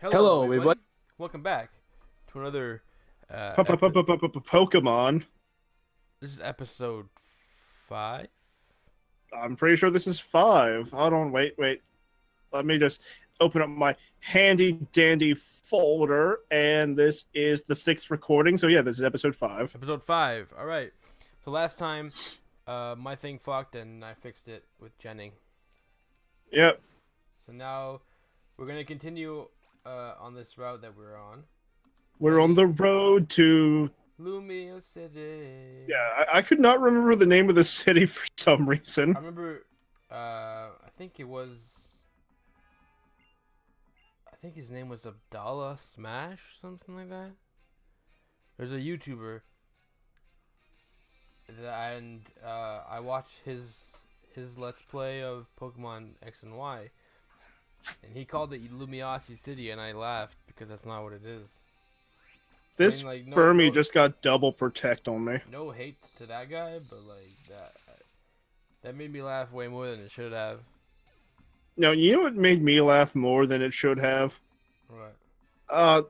Hello, everybody. Welcome back to another. Uh, Pokemon. this is episode five. I'm pretty sure this is five. Hold on, wait, wait. Let me just open up my handy dandy folder, and this is the sixth recording. So yeah, this is episode five. Episode five. All right. So last time, uh, my thing fucked, and I fixed it with Jennings. Yep. So now we're gonna continue uh, on this route that we're on. We're on the road to. Lumiose City. Yeah, I, I could not remember the name of the city for some reason. I remember. Uh, I think it was. I think his name was Abdallah Smash, something like that. There's a YouTuber. And uh, I watched his his let's play of Pokemon X and Y, and he called it Lumiosity City, and I laughed because that's not what it is. This like, no- Burmy no- just got double protect on me. No hate to that guy, but like that that made me laugh way more than it should have. No, you know what made me laugh more than it should have? Right. Uh,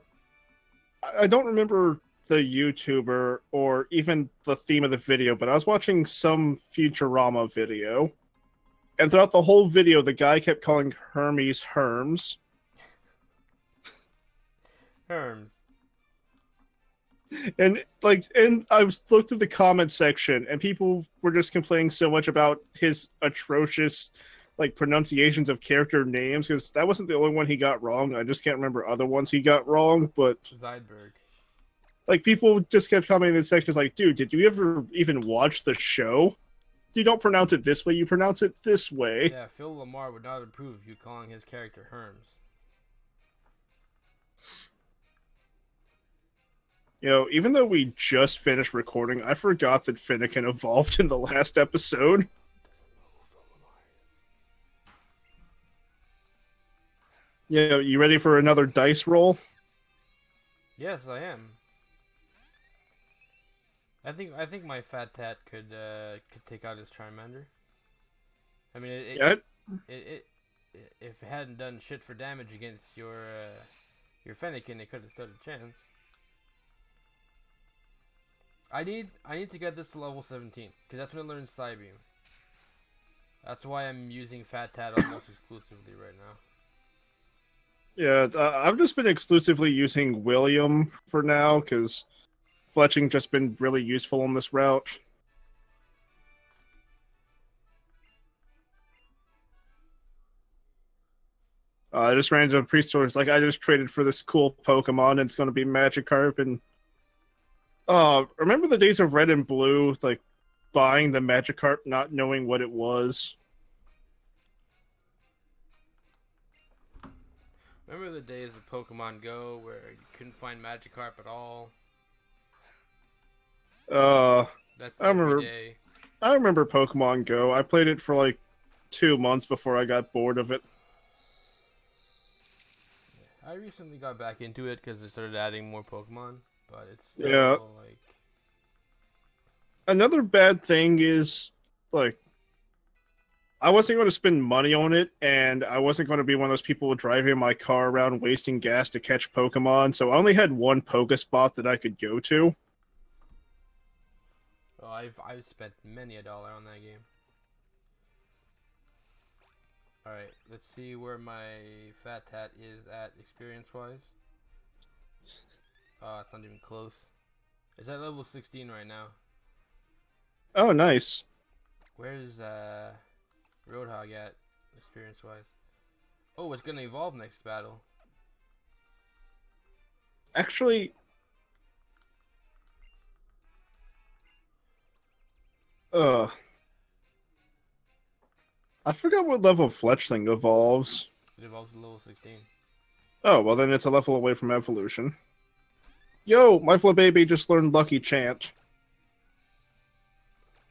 I- I don't remember the YouTuber or even the theme of the video, but I was watching some Futurama video, and throughout the whole video, the guy kept calling Hermes Herms. Herms. And like, and I was looked through the comment section, and people were just complaining so much about his atrocious like pronunciations of character names because that wasn't the only one he got wrong. I just can't remember other ones he got wrong, but Zoidberg. like people just kept commenting in the sections like, dude, did you ever even watch the show? You don't pronounce it this way, you pronounce it this way. Yeah, Phil LaMarr would not approve of you calling his character Herms. You know, even though we just finished recording, I forgot that Finnegan evolved in the last episode. You know, you ready for another dice roll? Yes, I am. I think I think my fat tat could uh, could take out his Charmander. I mean, it, it, Yeah, it, it, it if it hadn't done shit for damage against your uh, your Fennekin, it could have stood a chance. I need I need to get this to level 17 because that's when I learn Psybeam. That's why I'm using Fat Tat almost exclusively right now. yeah. Uh, I've just been exclusively using William for now because fletchling just been really useful on this route. Uh, I just ran into a priest store. It's like I just traded for this cool Pokemon, and it's going to be Magikarp. And uh, remember the days of Red and Blue, like buying the Magikarp, not knowing what it was. Remember the days of Pokemon Go where you couldn't find Magikarp at all? Uh, That's I remember- day. I remember Pokemon Go. I played it for like two months before I got bored of it. I recently got back into it because they started adding more Pokemon, but it's still Yeah. like Another bad thing is like I wasn't going to spend money on it, and I wasn't going to be one of those people driving my car around wasting gas to catch Pokemon. So I only had one PokeStop that I could go to. I've I've spent many a dollar on that game. All right, let's see where my Fat Tat is at experience wise. Oh, it's not even close. It's at level 16 right now. Oh, nice. Where's uh Roadhog at experience wise? Oh, it's gonna evolve next battle. Actually, uh, I forgot what level Fletchling evolves. It evolves to level 16. Oh, well, then it's a level away from evolution. Yo, my baby just learned Lucky Chant.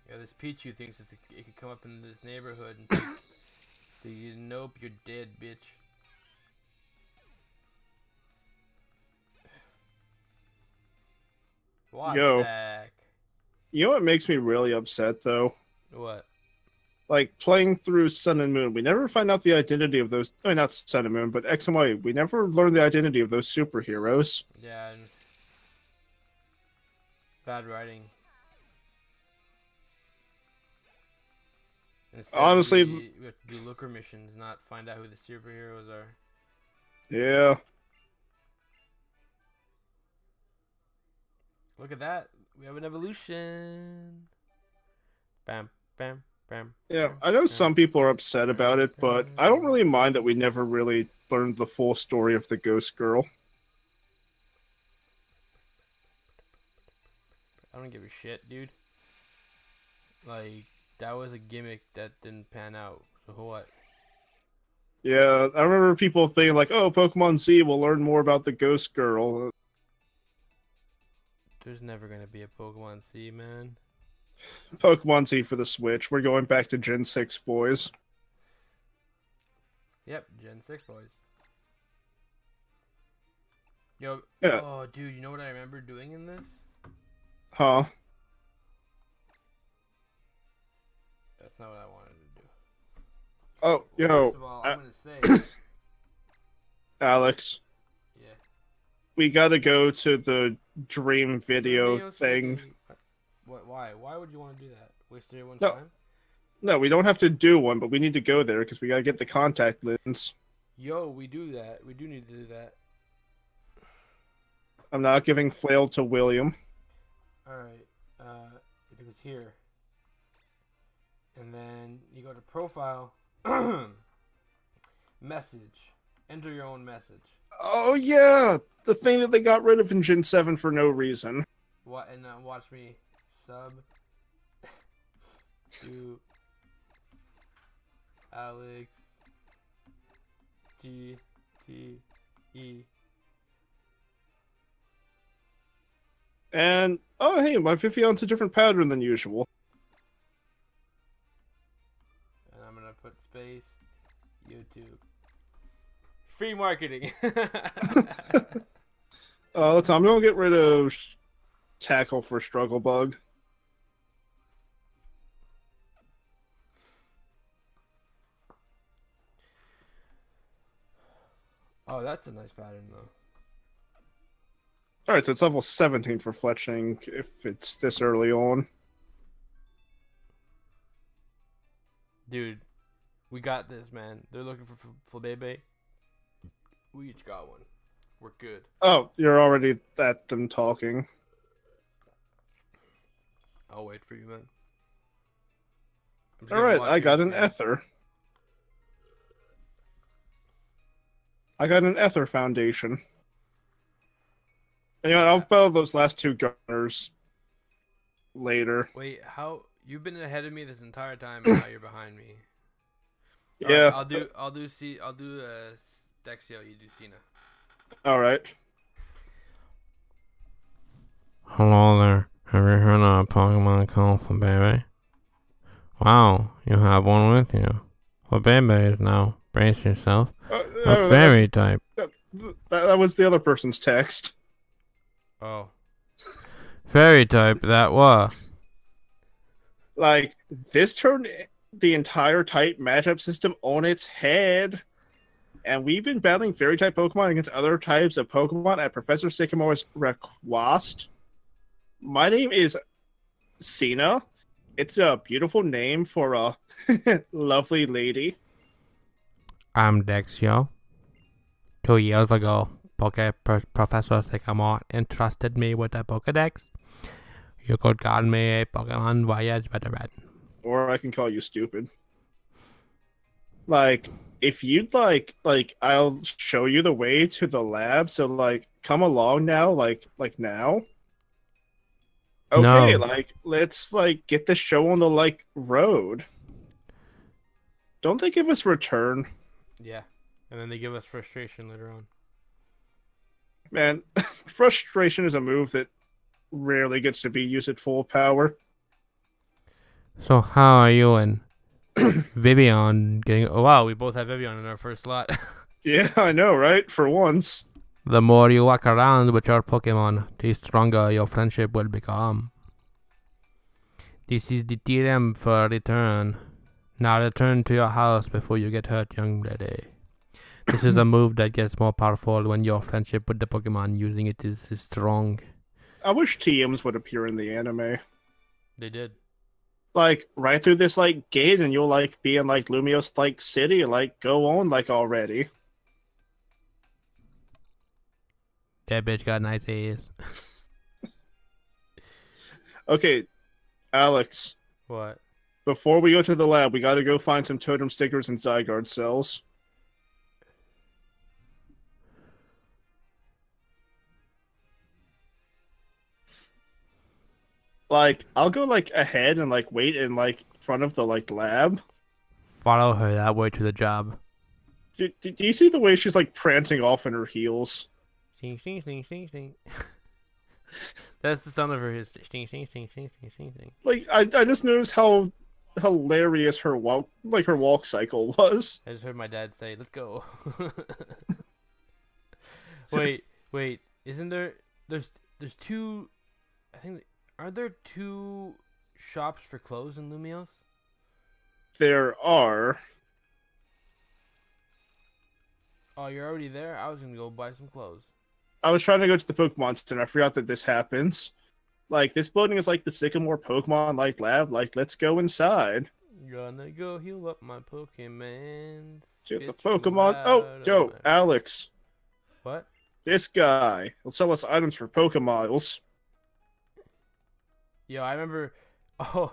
Yeah, this Pichu thinks it's a, it could come up in this neighborhood and do you nope, you're dead, bitch. What Yo. You know what makes me really upset, though? What? like playing through Sun and Moon, we never find out the identity of those. I mean, not Sun and Moon, but X and Y. We never learn the identity of those superheroes. Yeah. Bad writing. Instead, Honestly- we, we have to do looker missions, not find out who the superheroes are. Yeah. Look at that. We have an evolution. Bam, bam, bam. Yeah, I know bam. some people are upset about it, but I don't really mind that we never really learned the full story of the Ghost Girl. I don't give a shit, dude. Like, that was a gimmick that didn't pan out. So what? Yeah, I remember people being like, "Oh, Pokemon Z will learn more about the Ghost Girl." There's never gonna be a Pokemon C, man. Pokemon Z for the Switch. We're going back to Gen Six, boys. Yep, Gen 6 boys. Yo, Yeah. oh, dude, you know what I remember doing in this? Huh? That's not what I wanted to do. Oh, yo, First of all, I- I'm gonna say, Alex, yeah. we gotta go to the Dream Video Video thing. What? Why? Why would you want to do that? Waste everyone's No. time. No, we don't have to do one, but we need to go there because we gotta get the contact lens. Yo, we do that. We do need to do that. I'm not giving flail to William. All right. Uh, it was here, and then you go to profile, message, enter your own message. Oh yeah, the thing that they got rid of in Gen Seven for no reason. What and uh, watch me sub to Alex G T E. And oh hey, my Vivillon's a different pattern than usual. And I'm gonna put space YouTube. Free marketing. Uh, let's. I'm gonna get rid of tackle for struggle bug. oh, that's a nice pattern though. All right, so it's level 17 for fletchling if it's this early on. Dude, we got this, man. They're looking for F- Flabebe. We each got one. We're good. Oh, you're already at them talking. I'll wait for you, man. All right, I got an ether. I got an ether foundation. Know, I'll battle those last two gunners later. Wait, how? You've been ahead of me this entire time, and now you're behind me. All right, Yeah. I'll do. I'll do. See, I'll do. Uh, Dexio. You do Sina. All right. Hello there. Have you heard of a Pokemon called Flabebe? Wow, you have one with you. Flabebe is now, brace yourself, Uh, a fairy type. that, that, that was the other person's text. Oh, Fairy type that was. Like this turned the entire type matchup system on its head. And we've been battling fairy type Pokemon against other types of Pokemon at Professor Sycamore's request. My name is Sina. It's a beautiful name for a lovely lady. I'm Dexio. Two years ago, Poke Pro- Professor Sycamore entrusted me with a Pokedex. You could call me a Pokemon Voyage veteran. Or I can call you stupid. Like, if you'd like, like, I'll show you the way to the lab. So, like, come along now, like, like now. Okay, No. like, let's like get the show on the like road. Don't they give us return, yeah. And then they give us frustration later on. man? Frustration is a move that rarely gets to be used at full power. So how are you and Vivillon getting? Oh wow, we both have Vivillon in our first slot. Yeah, I know, right? For once. The more you walk around with your Pokemon, the stronger your friendship will become. This is the TM for return. Now return to your house before you get hurt, young lady. This is a move that gets more powerful when your friendship with the Pokemon using it is, is strong. I wish TMs would appear in the anime. They did. Like right through this like gate, and you'll like be in like Lumiose like city. Like go on like already. That bitch got nice ears. Okay, Alex. What? Before we go to the lab, we got to go find some totem stickers and Zygarde cells. Like, I'll go like ahead and like wait in like front of the like lab. Follow her that way to the job. Do, do, do you see the way she's like prancing off in her heels? Sting, sting, sting, sting, sting. That's the sound of her. Is sting, sting, sting, sting, sting, sting, sting. Like, I, I just noticed how hilarious her walk like her walk cycle was. I just heard my dad say, "Let's go." wait, wait. Isn't there? There's there's two. I think are there two shops for clothes in Lumiose? There are. Oh, you're already there. I was gonna go buy some clothes. I was trying to go to the Pokemon Center. I forgot that this happens. Like this building is like the Sycamore Pokemon like lab. Like let's go inside. Gonna go heal up my Pokemon. To the Pokemon. Oh, yo, Alex. What? This guy. He'll sell us items for Pokemods. Yo, I remember. Oh,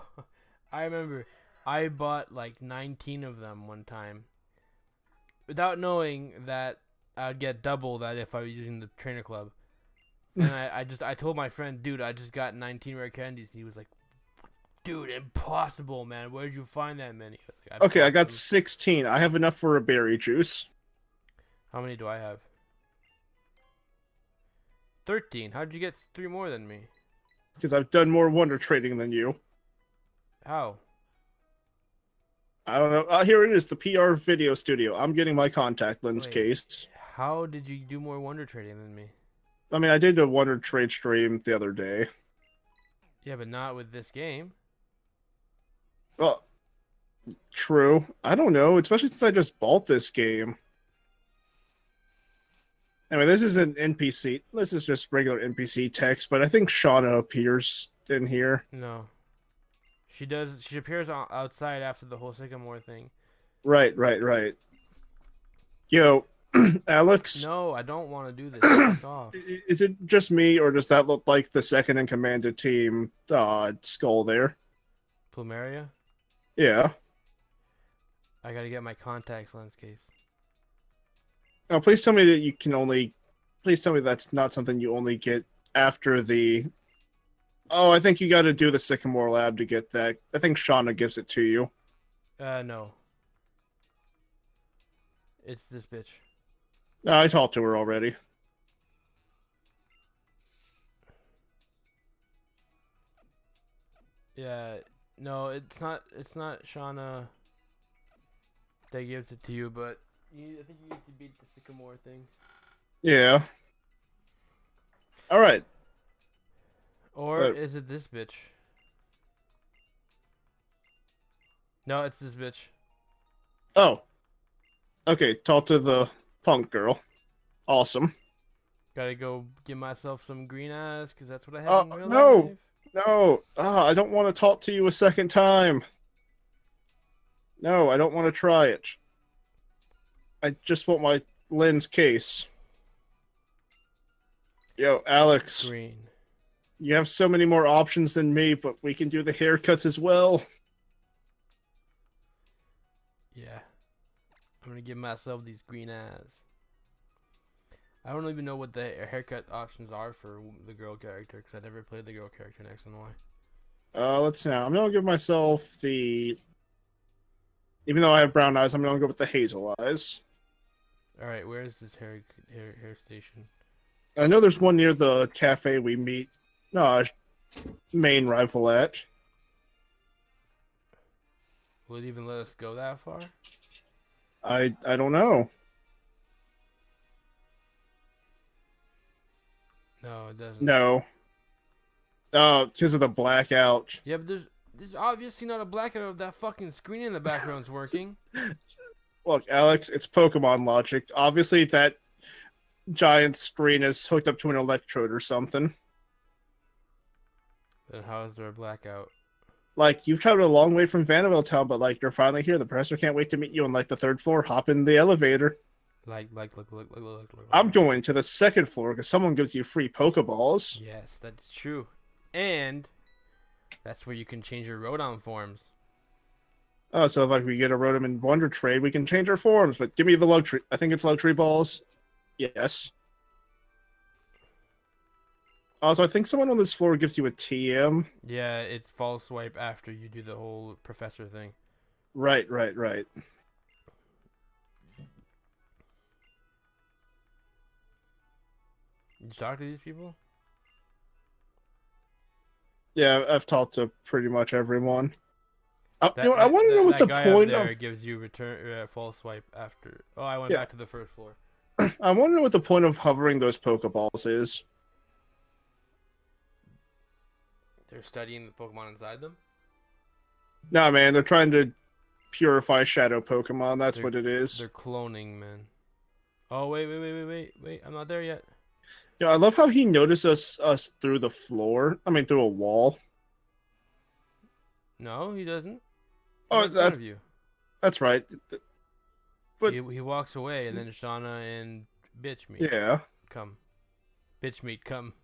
I remember. I bought like 19 of them one time, without knowing that I'd get double that if I was using the trainer club. And I, I just I told my friend, dude, I just got 19 rare candies. And He was like, dude, impossible, man. Where'd you find that many? I was like, Okay, I got them." 16. I have enough for a berry juice. How many do I have? 13. How'd you get three more than me? Because I've done more wonder trading than you. How? I don't know. Uh, here it is, the PR video studio. I'm getting my contact lens Wait. case. How did you do more wonder trading than me? I mean, I did a wonder trade stream the other day. Yeah, but not with this game. Well, true. I don't know, especially since I just bought this game. Anyway, this is an NPC. This is just regular NPC text, but I think Shauna appears in here. No. She does. She appears outside after the whole Sycamore thing. Right, right, right. Yo, Alex, No, I don't want to do this. Fuck off. i- is it just me, or does that look like the second in command of team uh, skull there? Plumeria. Yeah. I gotta get my contacts lens case. Now, please tell me that you can only. Please tell me that's not something you only get after the. Oh, I think you got to do the Sycamore Lab to get that. I think Shauna gives it to you. Uh, no. It's this bitch. No, I talked to her already. Yeah. No, it's not. It's not Shauna. That gives it to you, but you, I think you need to beat the Sycamore thing. Yeah. All right. Or Uh, is it this bitch? No, it's this bitch. Oh. Okay, talk to the punk girl. Awesome. Gotta go get myself some green eyes, cause that's what I have Oh, in real no. life. No, ah, I don't want to talk to you a second time. No, I don't want to try it. I just want my lens case. Yo, Alex, Green. you have so many more options than me, but we can do the haircuts as well. Yeah. I'm gonna give myself these green eyes. I don't even know what the haircut options are for the girl character, cause I never played the girl character in X and Y. Uh, let's see. I'm gonna give myself the. Even though I have brown eyes, I'm gonna go with the hazel eyes. All right, where is this hair hair hair station? I know there's one near the cafe we meet. No, uh, main rifle at. Will it even let us go that far? I I don't know. No, it doesn't. No. Uh, oh, because of the blackout. Yeah, but there's there's obviously not a blackout if that fucking screen in the background's working. Look, Alex, it's Pokemon logic. Obviously, that giant screen is hooked up to an electrode or something. Then how is there a blackout? Like you've traveled a long way from Vaniville Town, but like you're finally here. The professor can't wait to meet you on like the third floor. Hop in the elevator. Like, like, look, look, look, look, look. I'm going to the second floor because someone gives you free Pokeballs. Yes, that's true. And that's where you can change your Rotom forms. Oh, so if like we get a Rotom and Wonder trade, we can change our forms. But give me the luxury. I think it's luxury balls. Yes. Also, I think someone on this floor gives you a TM. Yeah, it's false swipe after you do the whole professor thing. Right, right, right. Did you talk to these people? Yeah, I've talked to pretty much everyone. Uh, That, you know I want to know what the point there of. gives you return uh, false swipe after. Oh, I went Yeah. back to the first floor. I want to know what the point of hovering those Pokeballs is. They're studying the Pokemon inside them. Nah, man, they're trying to purify Shadow Pokemon. That's They're- what it is. They're cloning, man. Oh wait, wait, wait, wait, wait, wait! I'm not there yet. Yeah, I love how he noticed us us through the floor. I mean, through a wall. No, he doesn't. Oh, Right that's you. that's right. but- he, he walks away, and then Shauna and Bitch Meat Yeah. come. Bitch Meat come.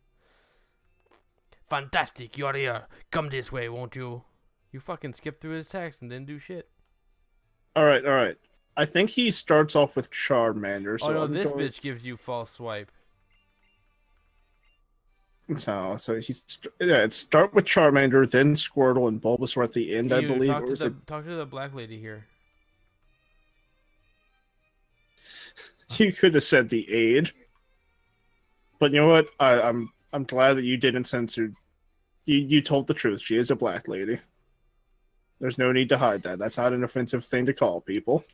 Fantastic, you're here. Come this way, won't you? You fucking skip through his text and didn't do shit. All right, all right. I think he starts off with Charmander. Oh, so oh no, I'm this going- bitch gives you false swipe. So, so he's yeah. It's start with Charmander, then Squirtle and Bulbasaur at the end, I believe. Talk to, the, it- talk to the black lady here. You could have said the age, but you know what? I, I'm I'm glad that you didn't censor. You you told the truth. She is a black lady. There's no need to hide that. That's not an offensive thing to call people.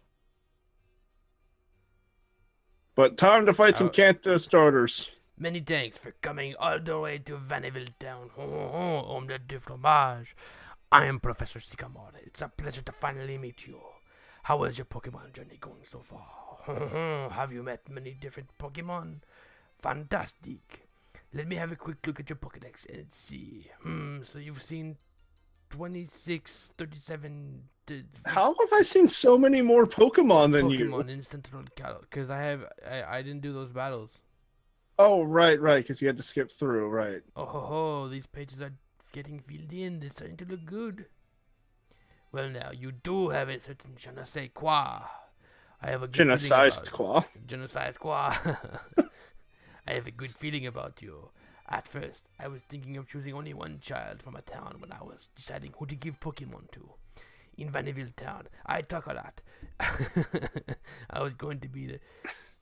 But time to fight some Uh, Kanto starters. Many thanks for coming all the way to Vaniville Town, home de du fromage. I am Professor Sycamore. It's a pleasure to finally meet you. How is your Pokemon journey going so far? have you met many different Pokemon? Fantastic. Let me have a quick look at your Pokedex and see. Hmm, so you've seen 26, 37 d- How have I seen so many more Pokemon than Pokemon you? Central Cal because I have I, I didn't do those battles. Oh, right, right, because you had to skip through, right. Oh ho ho, these pages are getting filled in. They're starting to look good. Well now, you do have a certain je ne sais quoi. I have a good feeling Genocide about- Claw. Je ne sais quoi. I have a good feeling about you. At first, I was thinking of choosing only one child from a town when I was deciding who to give Pokemon to. In Vaniville Town, I talk a lot. I was going to be the,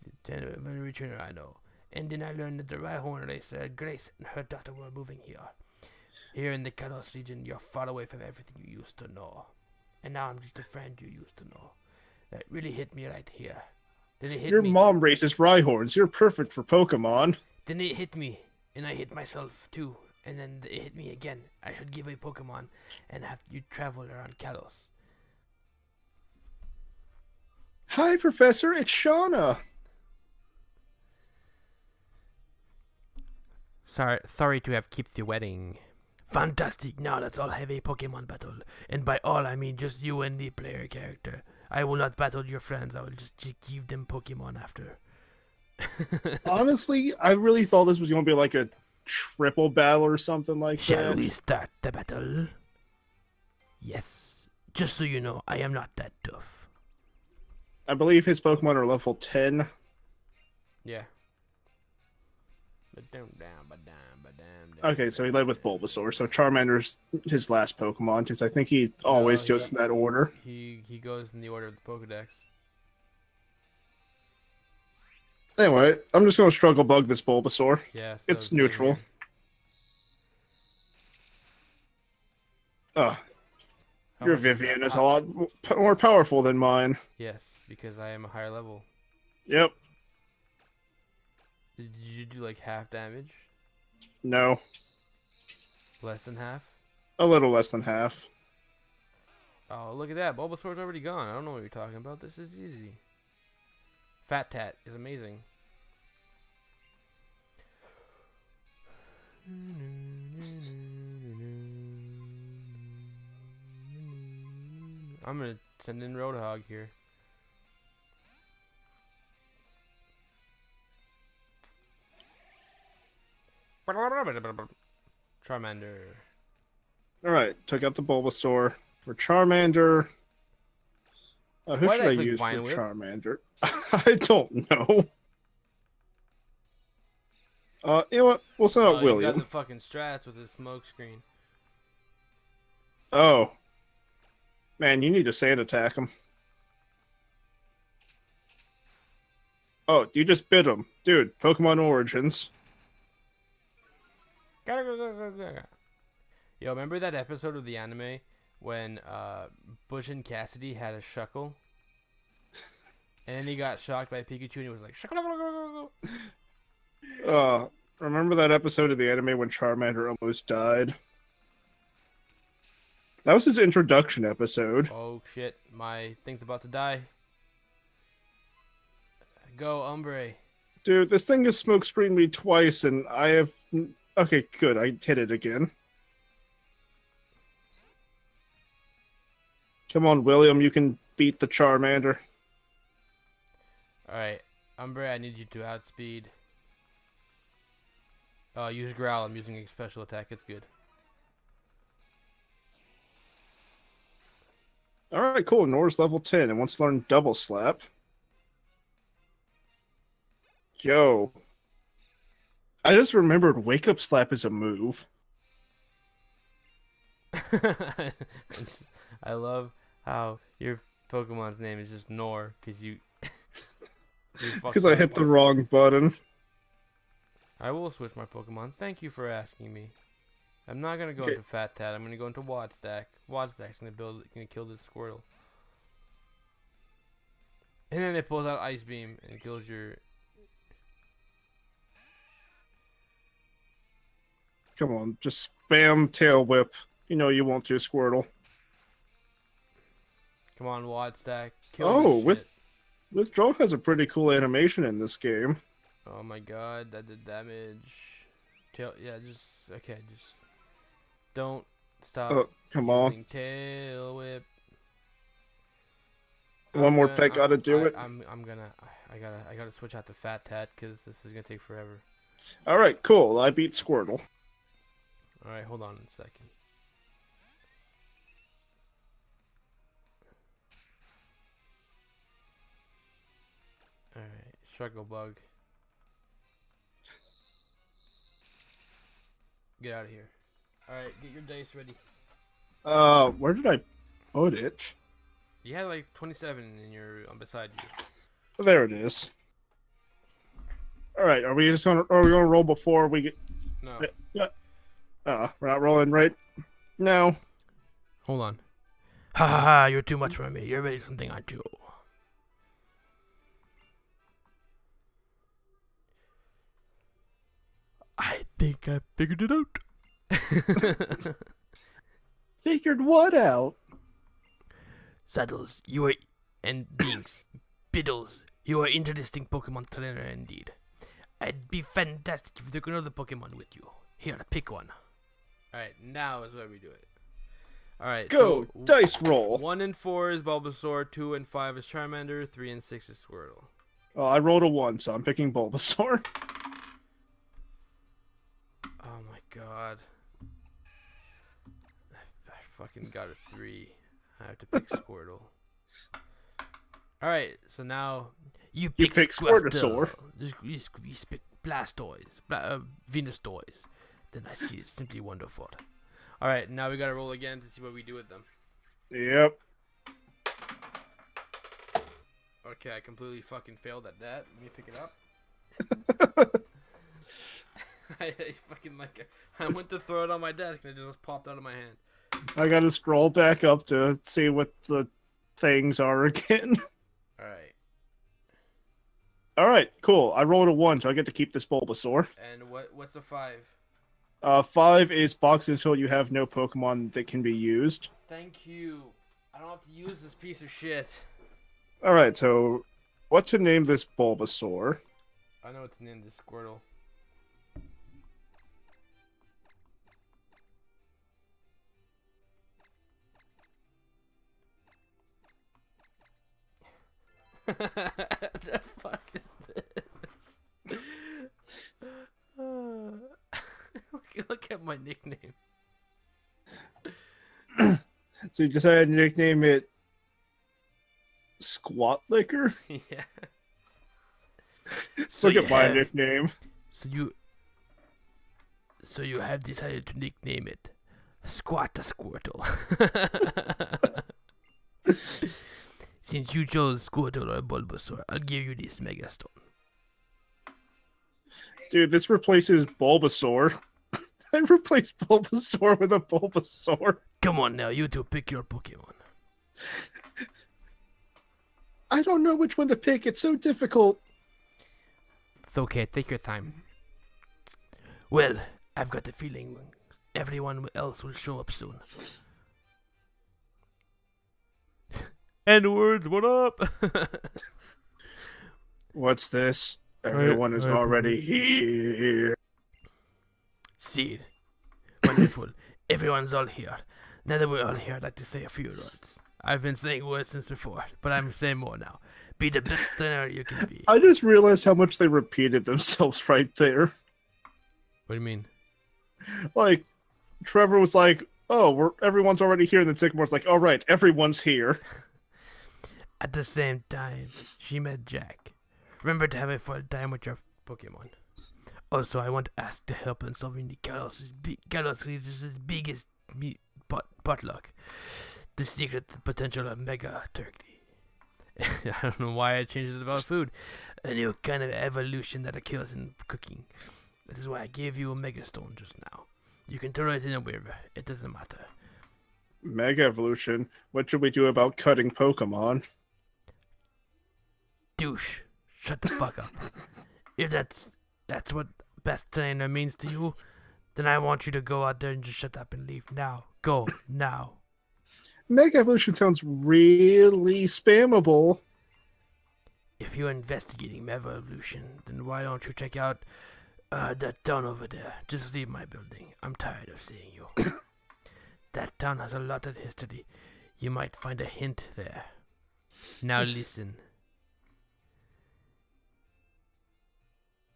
the ten- returner I know. And then I learned that the Rhyhorn racer, Grace, and her daughter were moving here. Here in the Kalos region, you're far away from everything you used to know. And now I'm just a friend you used to know. That really hit me right here. Then it hit Your me. mom raises Rhyhorns. You're perfect for Pokemon. Then it hit me, and I hit myself too. And then it hit me again. I should give a Pokemon and have you travel around Kalos. Hi, Professor. It's Shauna. Sorry, sorry to have kept the wedding. Fantastic! Now let's all have a Pokemon battle, and by all I mean just you and the player character. I will not battle your friends. I will just gi- give them Pokemon after. Honestly, I really thought this was going to be like a triple battle or something like Shall that. Shall we start the battle? Yes. Just so you know, I am not that tough. I believe his Pokemon are level 10. Yeah. Okay, so he led with Bulbasaur. So Charmander's his last Pokemon because I think he always No, goes he- in that order. He he goes in the order of the Pokedex. Anyway, I'm just going to struggle bug this Bulbasaur. Yeah. so It's neutral. here. Ugh, How your Vivillon is a lot more powerful than mine. Yes, because I am a higher level. Yep. Did you do like half damage? No. Less than half? A little less than half. Oh, look at that. Bulbasaur's already gone. I don't know what you're talking about. This is easy. Fat Tat is amazing. I'm gonna send in Roadhog here. Charmander. All right, took out the Bulbasaur for Charmander. Uh, who Why should I I use for Whip? Charmander? I don't know. Uh, you know what? We'll send Oh, out he's got William. the fucking strats with his smoke screen. Oh, man, you need to sand attack him. Oh, you just bit him, dude. Pokemon Origins. Yo, remember that episode of the anime when uh, Butch and Cassidy had a shuckle? and then he got shocked by Pikachu and he was like, shuckle, go, go, go, go. Uh, remember that episode of the anime when Charmander almost died? That was his introduction episode. Oh shit, my thing's about to die. Go, Umbre. Dude, this thing has smoke screened me twice, and I have. Okay, good. I hit it again. Come on, William. You can beat the Charmander. Alright, Umbre, I need you to outspeed. Uh, use Growl. I'm using a special attack. It's good. All right, cool. Nora's level 10 and wants to learn Double Slap. Yo. I just remembered Wake Up Slap is a move. I love how your Pokemon's name is just Nor because you. Because I hit the wrong button. I will switch my Pokemon. Thank you for asking me. I'm not gonna go Okay. into Fat Tat. I'm gonna go into Wadstack. Wadstack's gonna build, gonna kill this Squirtle. And then it pulls out Ice Beam and kills your. Come on, just spam Tail Whip. You know you want to, Squirtle. Come on, Wadstack. Oh, with- shit. Withdraw has a pretty cool animation in this game. Oh my god, that did damage. Tail, yeah, just okay, just don't stop. Oh, come on. Tail whip. One I'm more gonna- pet gotta do I- it. I'm I'm gonna I gotta I gotta switch out the Fat Tat because this is gonna take forever. All right, cool. I beat Squirtle. All right, hold on a second. All right, struggle bug. Get out of here. All right, get your dice ready. Uh, where did I put it? You had like 27 in your um, beside you. There it is. All right, are we just gonna are we gonna roll before we get? No, Uh, we're not rolling, right? No. hold on. Ha ha ha! You're too much for me. You're really something, aren't you? I think I figured it out. Figured what out? Saddles, you are and Binks, Biddles, you are interesting Pokemon trainer indeed. It'd be fantastic if you took another Pokemon with you. Here, pick one. Alright, now is where we do it. Alright, Go so dice roll. one and four is Bulbasaur, two and five is Charmander, three and six is Squirtle. Oh, I rolled a one, so I'm picking Bulbasaur. Oh my god. I, fucking got a three. I have to pick Squirtle. Alright, so now you You pick, pick Squirtle. Squirtosaur. You, you, you pick Blastoise, Bla- uh, Venustoise. Then I see it's simply wonderful. Alright, now we gotta roll again to see what we do with them. Yep. Okay, I completely fucking failed at that. Let me pick it up. I, I fucking like I went to throw it on my desk and it just popped out of my hand. I gotta scroll back up to see what the things are again. Alright. All right, cool. I rolled a one, so I get to keep this Bulbasaur. And what what's a five? Uh, five is box until you have no Pokemon that can be used. Thank you. I don't have to use this piece of shit. All right, so what to name this Bulbasaur? I know what to name this Squirtle. the fuck is this? Look, look at my nickname. So you decided to nickname it Squat Liquor? yeah. Look you at my have- nickname. So you. So you have decided to nickname it Squatta Squirtle. Since you chose Squirtle or Bulbasaur, I'll give you this Megastone. Dude, this replaces Bulbasaur. I replaced Bulbasaur with a Bulbasaur. Come on now, you two pick your Pokemon. I don't know which one to pick. It's so difficult. It's okay, take your time. Well, I've got a feeling everyone else will show up soon. N words, what up? What's this? Everyone is already here. Seed. Wonderful. Everyone's all here. Now that we're all here, I'd like to say a few words. I've been saying words since before, but I'm saying more now. Be the best trainer you can be. I just realized how much they repeated themselves right there. What do you mean? Like, Trevor was like, "Oh, we're everyone's already here," and then Sycamore's like, "All right, everyone's here." At the same time, she met Jack. Remember to have a fun time with your Pokemon. Also, I want to ask to help in solving the Kalos' big Kalos' biggest me- pot potluck. The secret potential of Mega Turkey. I don't know why I changed it about food. A new kind of evolution that occurs in cooking. This is why I gave you a Mega Stone just now. You can throw it in a river. It doesn't matter. Mega evolution. What should we do about cutting Pokemon? douche. Shut the fuck up. If that's that's what best trainer means to you, then I want you to go out there and just shut up and leave now. Go now. Mega evolution sounds really spammable. If you're investigating Mega Evolution, then why don't you check out uh, that town over there? Just leave my building. I'm tired of seeing you. that town has a lot of history. You might find a hint there. Now listen.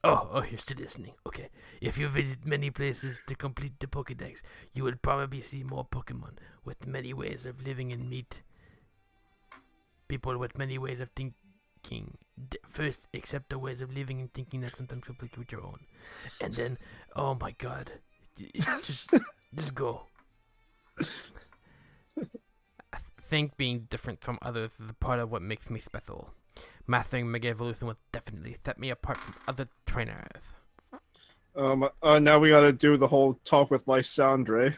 Oh, oh, you're still listening. Okay. If you visit many places to complete the Pokedex, you will probably see more Pokemon with many ways of living and meet people with many ways of thinking. D- first, accept the ways of living and thinking that sometimes conflict with your own, and then, oh my God, just, just go. I think being different from others is a part of what makes me special. Mastering Mega Evolution will definitely set me apart from other trainers. Um. Uh, now we gotta do the whole talk with Lysandre.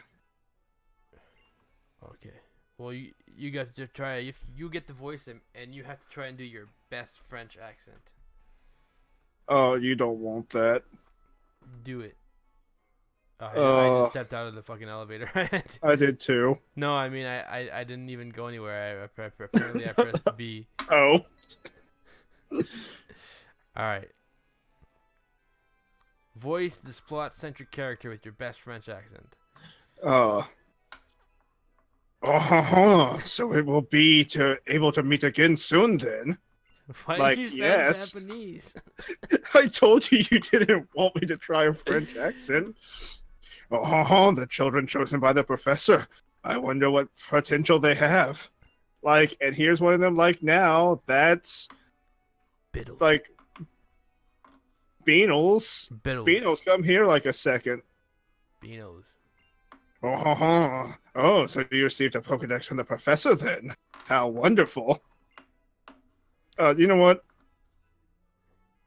Okay. Well, you you got to try. If you get the voice and, and you have to try and do your best French accent. Oh, you don't want that. Do it. Oh, I, I Uh. just stepped out of the fucking elevator. I did too. no, I mean I, I, I didn't even go anywhere. I, I apparently I pressed B. Oh. All right. Voice this plot-centric character with your best French accent. Uh. Oh, so it will be to able to meet again soon then. Why Like, did you sound yes. Japanese? I told you you didn't want me to try a French accent. Oh, the children chosen by the professor. I wonder what potential they have. Like, and here's one of them. Like now, that's Biddle. like Beanles. Biddles. Beanles, come here like a second. Beanos. Oh, oh, so you received a Pokedex from the professor then? How wonderful. Uh, you know what?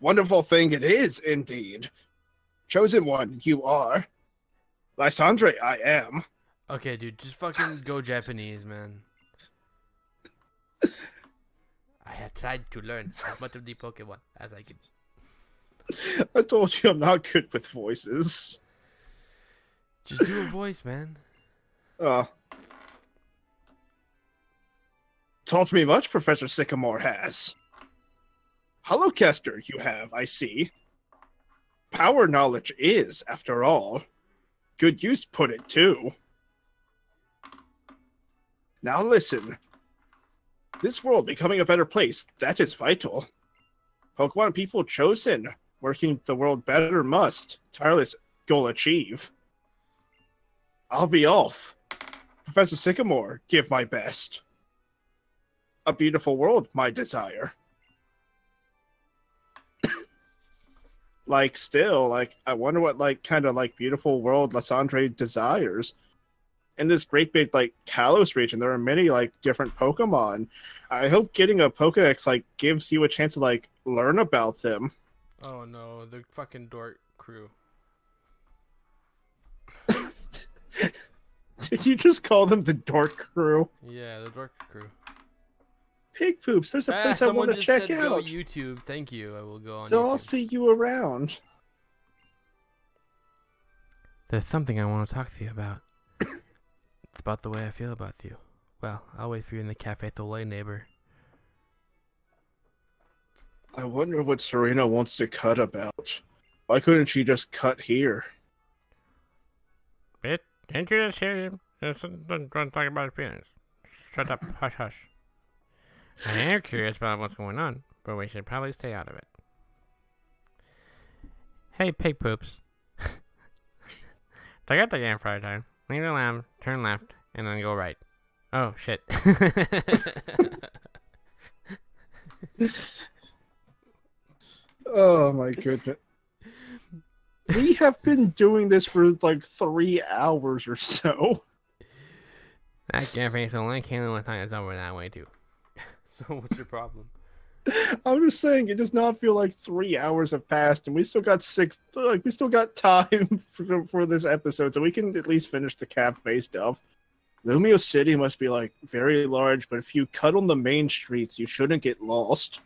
Wonderful thing it is, indeed. Chosen one, you are. Lysandre, I am. Okay, dude, just fucking go Japanese, man. I have tried to learn as much of the Pokemon as I could. I told you I'm not good with voices. Just do a voice, man. Uh, Taught me much, Professor Sycamore has. Holo Caster, you have, I see. Power knowledge is, after all. Good use put it, too. Now listen. This world becoming a better place, that is vital. Pokemon people chosen, working the world better must, tireless goal achieve. I'll be off. Professor Sycamore, give my best. A beautiful world, my desire. like, still, like, I wonder what, like, kind of, like, beautiful world Lysandre desires. In this great big, like, Kalos region, there are many, like, different Pokemon. I hope getting a Pokedex, like, gives you a chance to, like, learn about them. Oh no, the fucking dork crew. Did you just call them the Dork Crew? Yeah, the dork crew. Pig poops. There's a Ah, place I want to just check said go out. YouTube. Thank you. I will go on. So I'll see you around. There's something I want to talk to you about. It's about the way I feel about you. Well, I'll wait for you in the Cafe Soleil, neighbor. I wonder what Serena wants to cut about. Why couldn't she just cut here? Bit, didn't you just hear him? Don't, don't talk about his feelings. Shut up, hush hush. I am curious about what's going on, but we should probably stay out of it. Hey, pig poops. Take out the game for a time. Leave the lamb, turn left, and then go right. Oh, shit. Oh my goodness. We have been doing this for like three hours or so. that Cafe Soleil, Kaylin was talking us over that way, too. So what's your problem? I'm just saying, it does not feel like three hours have passed, and we still got six. Like we still got time for, for this episode, so we can at least finish the cafe stuff. Lumiose City must be like very large, but if you cut on the main streets, you shouldn't get lost.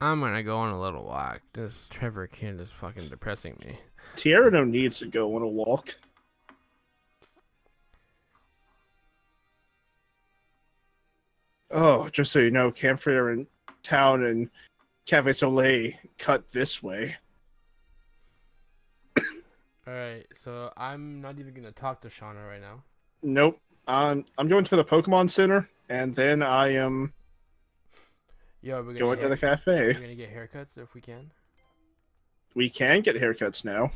I'm gonna go on a little walk. This Trevor kid is fucking depressing me. Tierno needs to go on a walk. Oh, just so you know, Camphrier town and Cafe Soleil cut this way. All right, so I'm not even gonna talk to Shauna right now. Nope. Um, I'm going to the Pokemon Center, and then I am Yo, we're gonna going to the We're gonna get haircuts if we can. We can get haircuts now.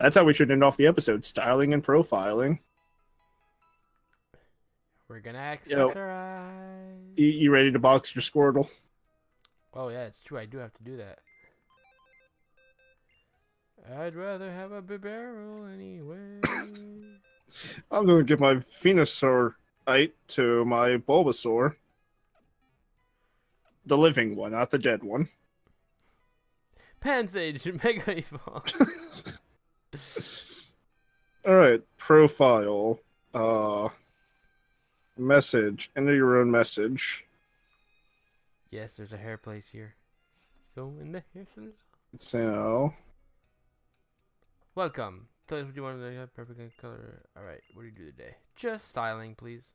That's how we should end off the episode: styling and profiling. We're gonna Yo. accessorize. You, you ready to box your Squirtle? Oh yeah, it's true. I do have to do that. I'd rather have a barrel anyway. I'm going to give my Venusaur to my Bulbasaur. The living one, not the dead one. Pansage Mega Evolve. All right, profile, uh, Message. Enter your own message. Yes, there's a hair place here. Let's go in the hair salon. So. Welcome. Tell us what you want to have perfect color. Alright, what do you do today? Just styling, please.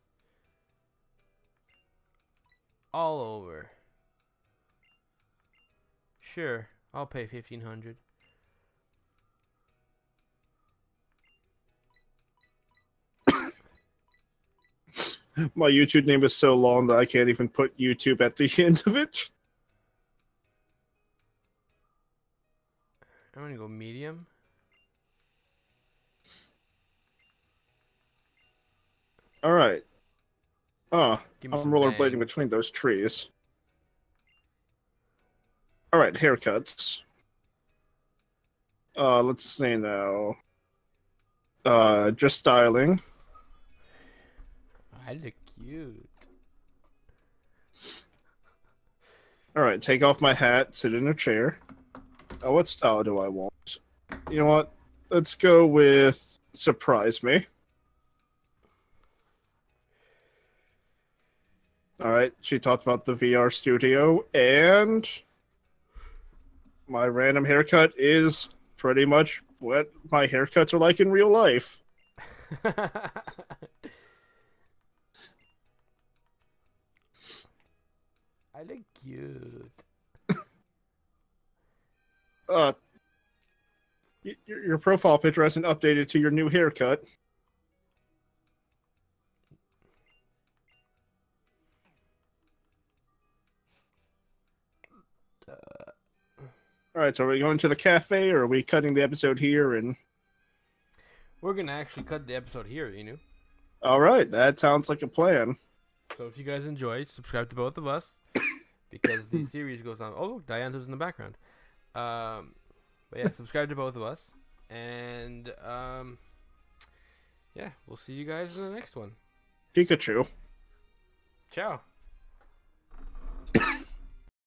All over. Sure, I'll pay 1500 my YouTube name is so long that I can't even put YouTube at the end of it. I'm gonna go medium. All right. Oh, Give I'm rollerblading bang. between those trees. All right, haircuts. Uh, let's see now. Uh, just styling. I look cute. All right, take off my hat, sit in a chair. Oh, what style do I want? You know what? Let's go with surprise me. All right, she talked about the VR studio, and my random haircut is pretty much what my haircuts are like in real life. I look cute. Uh, y- your, your profile picture hasn't updated to your new haircut. All right, so are we going to the cafe, or are we cutting the episode here? And We're gonna actually cut the episode here, you know. all right, that sounds like a plan. So if you guys enjoy, subscribe to both of us because the series goes on. Oh, look, Diantha's in the background. Um, but yeah, subscribe to both of us, and um, yeah, we'll see you guys in the next one. Pikachu. Ciao.